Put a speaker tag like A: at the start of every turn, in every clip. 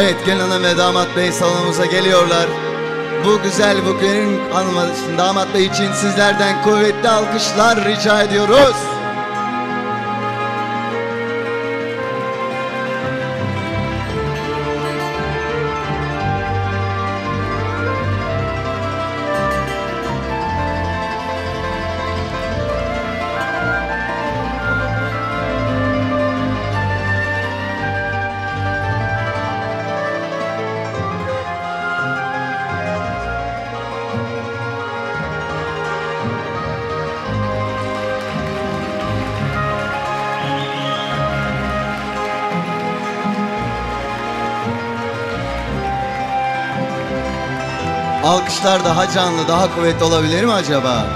A: Evet gelin ve damat bey salonumuza geliyorlar. Bu güzel bugünün hanım damat bey için sizlerden kuvvetli alkışlar rica ediyoruz. Alkışlar daha canlı, daha kuvvetli olabilir mi acaba?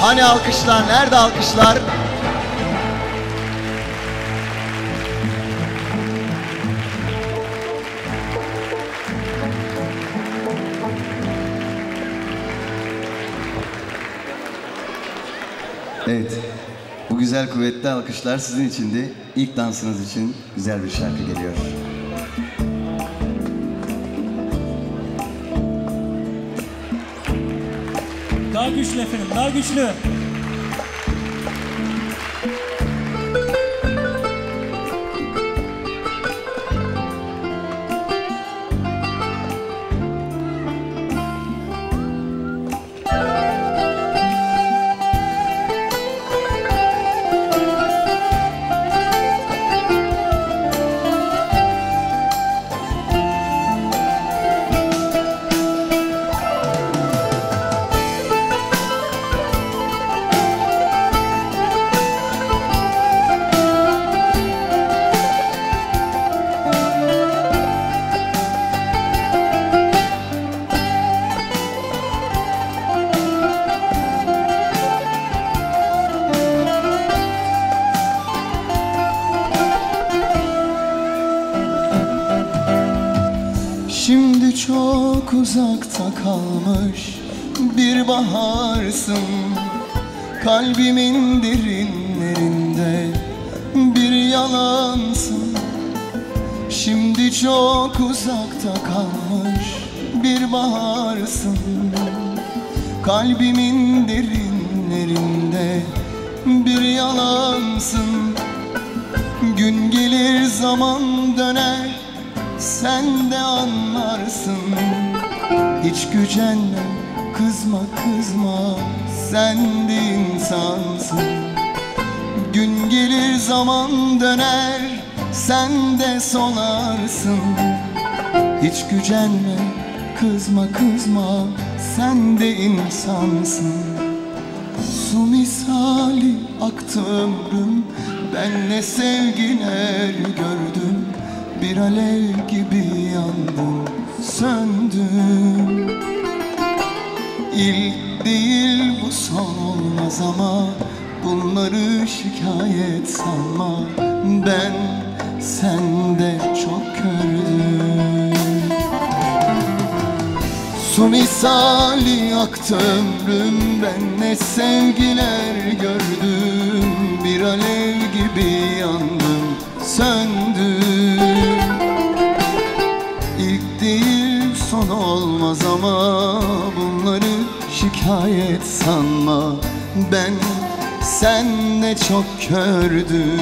A: Hani alkışlar? Nerede alkışlar? Evet. Bu güzel kuvvetli alkışlar sizin içindi. İlk dansınız için güzel bir şarkı geliyor.
B: Daha güçlü efendim, daha güçlü.
A: Şimdi çok uzakta kalmış bir baharsın. Kalbimin derinlerinde bir yalansın. Şimdi çok uzakta kalmış bir baharsın. Kalbimin derinlerinde bir yalansın. Gün gelir zaman döner sen de anlarsın. Hiç gücenme kızma kızma. Sen de insansın. Gün gelir zaman döner. Sen de solarsın. Hiç gücenme kızma kızma. Sen de insansın. Su misali aktı ömrüm. Ben ne sevgiler gördüm Bir alev gibi yandım Söndüm İlk değil bu son olmaz ama Bunları şikayet sanma. Ben sende çok gördüm Su misali aktı ömrüm Ben ne sevgiler gördüm. Bir alev gibi yandım Söndüm olmaz ama bunları şikayet sanma. Ben senle çok kördüm.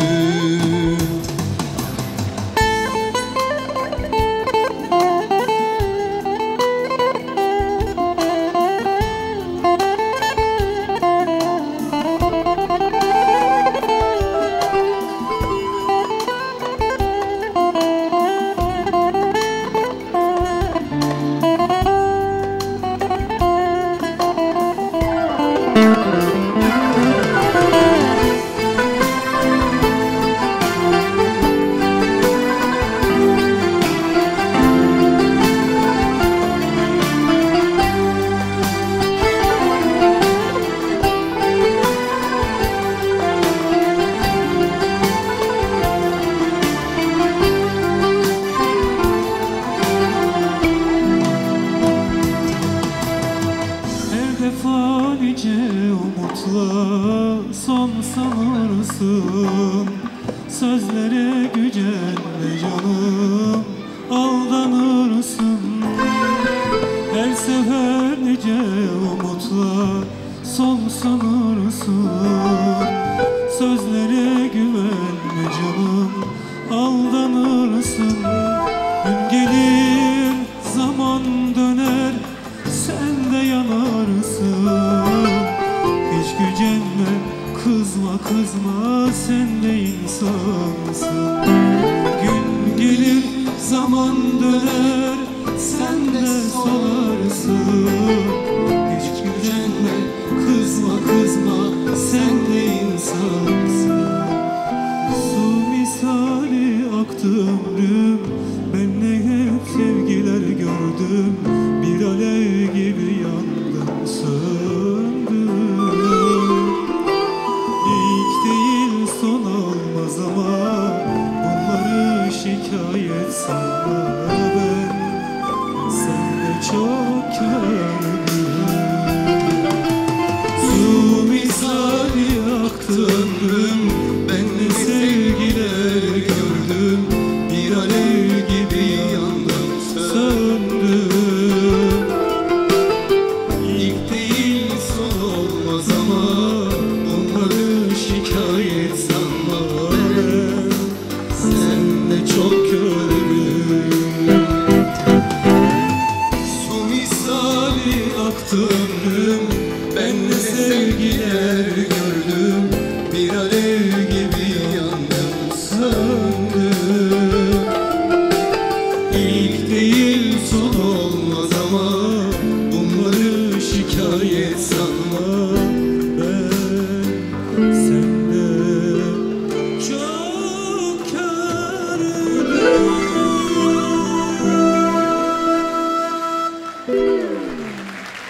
B: umutlar son sanırsın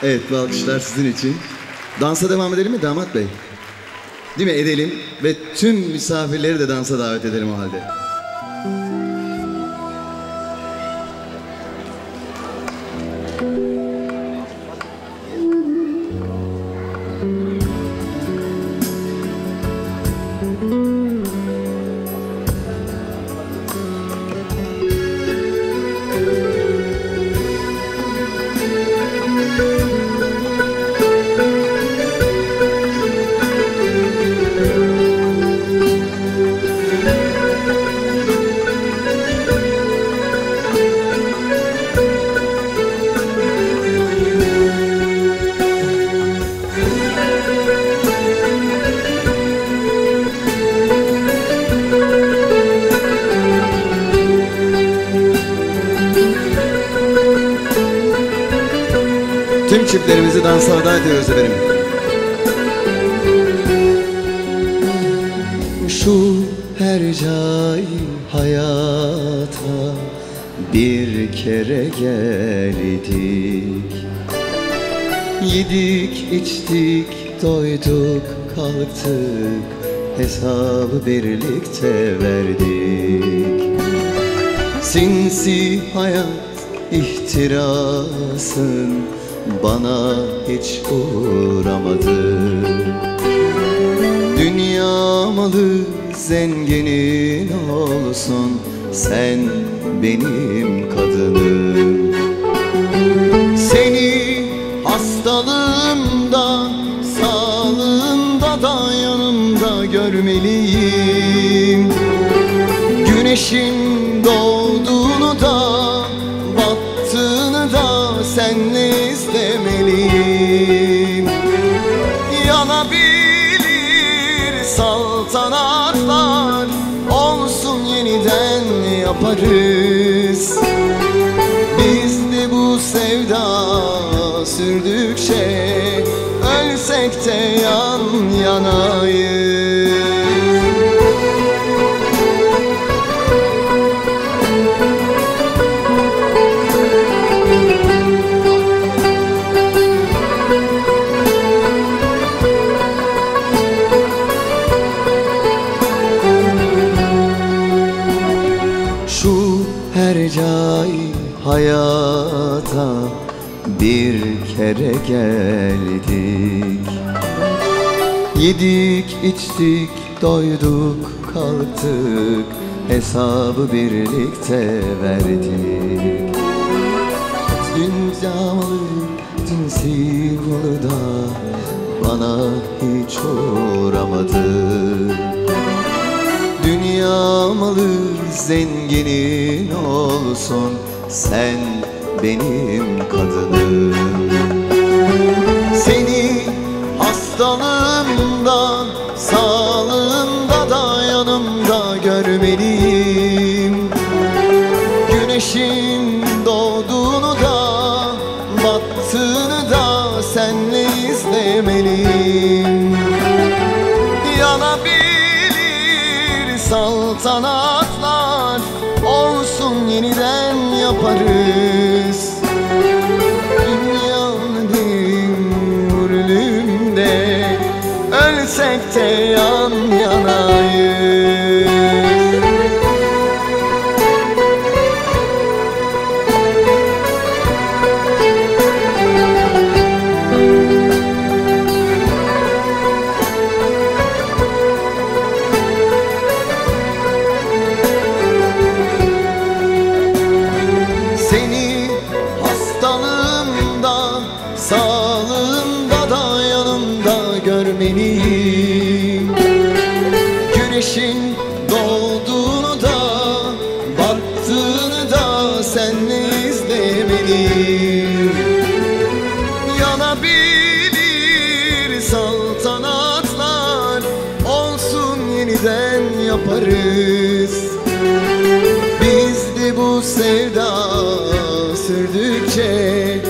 A: Evet bu alkışlar sizin için. Dansa devam edelim mi damat bey? Değil mi? Edelim ve tüm misafirleri de dansa davet edelim o halde. çiftlerimizi dansa ada ediyoruz efendim. Şu hercai hayata bir kere geldik Yedik, içtik, doyduk, kalktık Hesabı birlikte verdik Sinsi hayat ihtirasın bana hiç uğramadı. Dünya malı zenginin olsun Sen benim kadınım. Seni hastalığımda, sağlığımda da yanımda görmeliyim. Güneşin doğduğunu da, battığını da senle izleyeyim yaparız. Biz de bu sevda sürdükçe ölsek de yan yanayız hayata bir kere geldik. Yedik içtik doyduk kalktık Hesabı birlikte verdik. Dünya malı cinsi da bana hiç uğramadı. Dünya malı zenginin olsun Sen benim kadınım. Seni hastalığımda Sağlığımda da yanımda görmeliyim. Güneşin doğduğunu da Battığını da senle izlemeliyim. Yanabilir saltanatlar Olsun yeniden yaparız. Dünyanın ölümde Ölsek de yaparız. Biz de bu sevda sürdükçe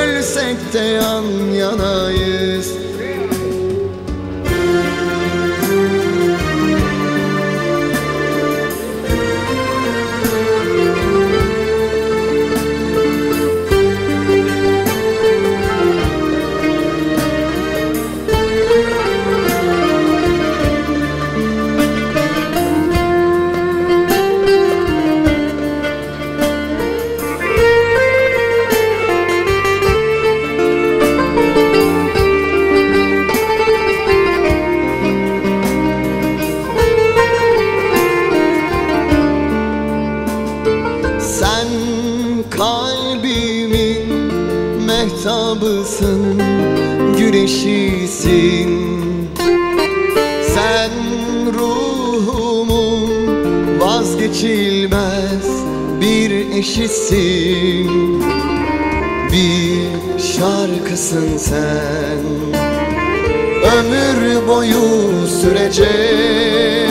A: Ölsek de yan yanayız güneşisin Sen ruhumun vazgeçilmez bir eşisin. Bir şarkısın sen. Ömür boyu sürecek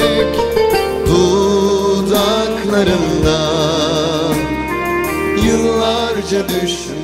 A: dudaklarımda Yıllarca düşmüş